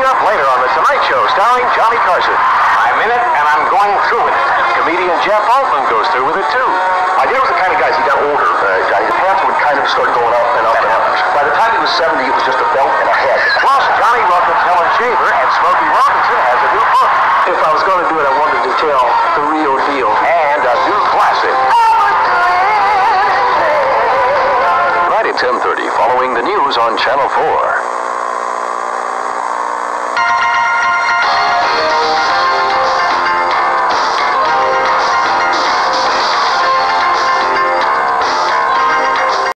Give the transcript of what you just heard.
Coming up later on The Tonight Show, starring Johnny Carson. I'm in it, and I'm going through with it. Comedian Jeff Altman goes through with it, too. I think it was the kind of guys, he got older, uh, his pants would kind of start going up and up and up. By the time he was 70, it was just a belt and a head. Plus, Johnny welcomes Helen Shaver, and Smokey Robinson has a new book. If I was going to do it, I wanted to tell the real deal. And a new classic. Right at 10.30, following the news on Channel 4.